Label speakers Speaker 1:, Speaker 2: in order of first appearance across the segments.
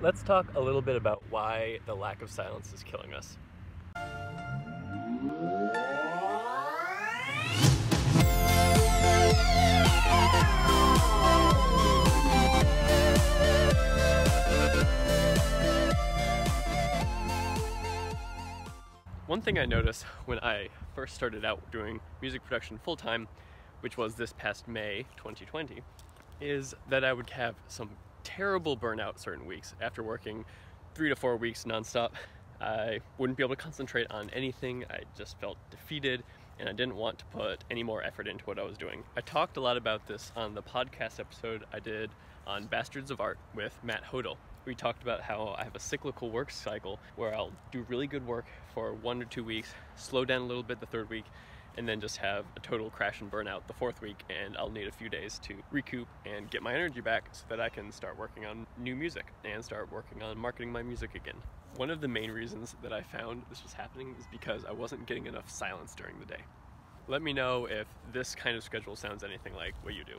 Speaker 1: Let's talk a little bit about why the lack of silence is killing us. One thing I noticed when I first started out doing music production full time, which was this past May 2020, is that I would have some terrible burnout certain weeks after working three to four weeks nonstop. I wouldn't be able to concentrate on anything. I just felt defeated and I didn't want to put any more effort into what I was doing. I talked a lot about this on the podcast episode I did on Bastards of Art with Matt Hodel we talked about how I have a cyclical work cycle where I'll do really good work for one or two weeks, slow down a little bit the third week, and then just have a total crash and burnout the fourth week and I'll need a few days to recoup and get my energy back so that I can start working on new music and start working on marketing my music again. One of the main reasons that I found this was happening is because I wasn't getting enough silence during the day. Let me know if this kind of schedule sounds anything like what you do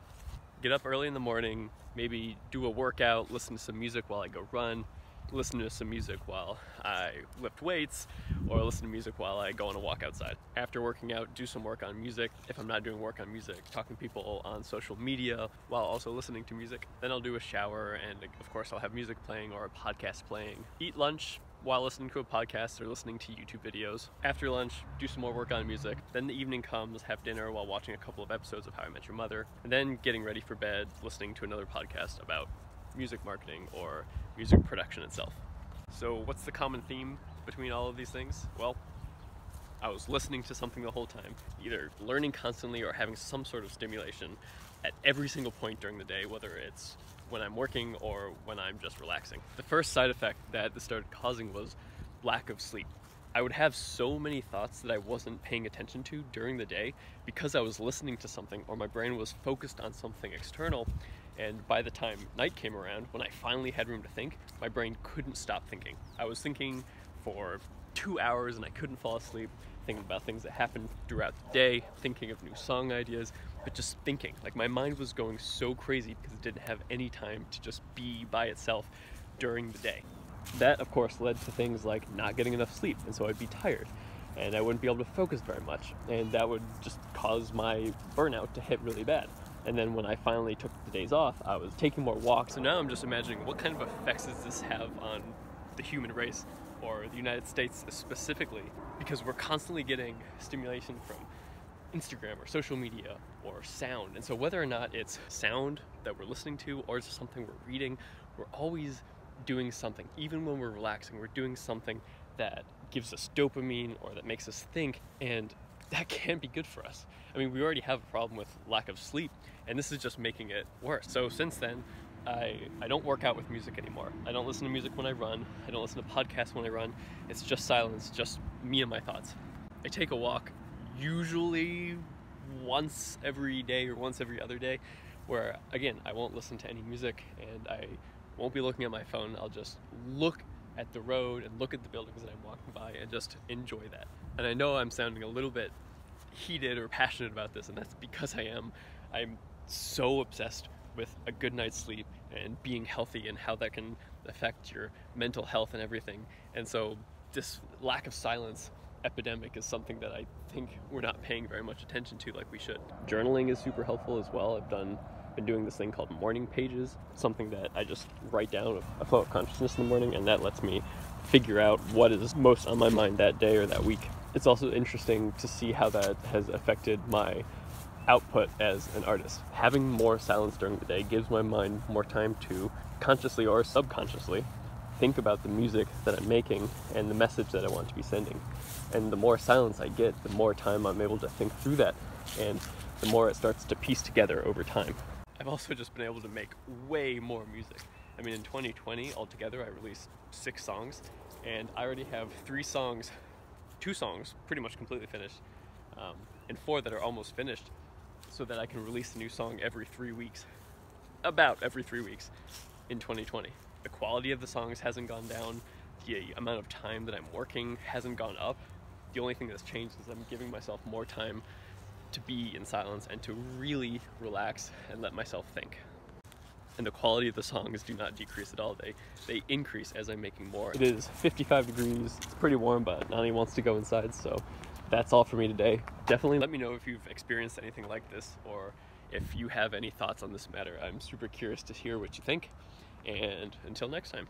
Speaker 1: get up early in the morning, maybe do a workout, listen to some music while I go run, listen to some music while I lift weights, or listen to music while I go on a walk outside. After working out, do some work on music. If I'm not doing work on music, talking to people on social media while also listening to music. Then I'll do a shower, and of course, I'll have music playing or a podcast playing. Eat lunch, while listening to a podcast or listening to YouTube videos. After lunch, do some more work on music. Then the evening comes, have dinner while watching a couple of episodes of How I Met Your Mother. And then getting ready for bed, listening to another podcast about music marketing or music production itself. So, what's the common theme between all of these things? Well, I was listening to something the whole time, either learning constantly or having some sort of stimulation at every single point during the day, whether it's when I'm working or when I'm just relaxing. The first side effect that this started causing was lack of sleep. I would have so many thoughts that I wasn't paying attention to during the day because I was listening to something or my brain was focused on something external. And by the time night came around, when I finally had room to think, my brain couldn't stop thinking. I was thinking for two hours and I couldn't fall asleep, thinking about things that happened throughout the day, thinking of new song ideas, but just thinking. Like my mind was going so crazy because it didn't have any time to just be by itself during the day. That, of course, led to things like not getting enough sleep, and so I'd be tired and I wouldn't be able to focus very much, and that would just cause my burnout to hit really bad. And then when I finally took the days off, I was taking more walks. So now I'm just imagining what kind of effects does this have on the human race or the United States specifically, because we're constantly getting stimulation from Instagram or social media or sound. And so, whether or not it's sound that we're listening to or it's something we're reading, we're always doing something. Even when we're relaxing, we're doing something that gives us dopamine or that makes us think, and that can't be good for us. I mean, we already have a problem with lack of sleep, and this is just making it worse. So, since then, I, I don't work out with music anymore. I don't listen to music when I run. I don't listen to podcasts when I run. It's just silence, just me and my thoughts. I take a walk usually once every day or once every other day where again I won't listen to any music and I won't be looking at my phone I'll just look at the road and look at the buildings that I'm walking by and just enjoy that and I know I'm sounding a little bit heated or passionate about this and that's because I am I'm so obsessed with a good night's sleep and being healthy and how that can affect your mental health and everything and so this lack of silence epidemic is something that I think we're not paying very much attention to like we should. Journaling is super helpful as well. I've done been doing this thing called morning pages, something that I just write down a flow of consciousness in the morning and that lets me figure out what is most on my mind that day or that week. It's also interesting to see how that has affected my output as an artist. Having more silence during the day gives my mind more time to consciously or subconsciously think about the music that I'm making and the message that I want to be sending. And the more silence I get, the more time I'm able to think through that, and the more it starts to piece together over time. I've also just been able to make way more music. I mean, in 2020 altogether, I released six songs, and I already have three songs, two songs pretty much completely finished, um, and four that are almost finished, so that I can release a new song every three weeks. About every three weeks in 2020 the quality of the songs hasn't gone down, the amount of time that I'm working hasn't gone up. The only thing that's changed is I'm giving myself more time to be in silence and to really relax and let myself think. and the quality of the songs do not decrease at all. They they increase as I'm making more. It is 55 degrees. It's pretty warm, but Nani wants to go inside, so that's all for me today. Definitely let me know if you've experienced anything like this or if you have any thoughts on this matter. I'm super curious to hear what you think. And until next time.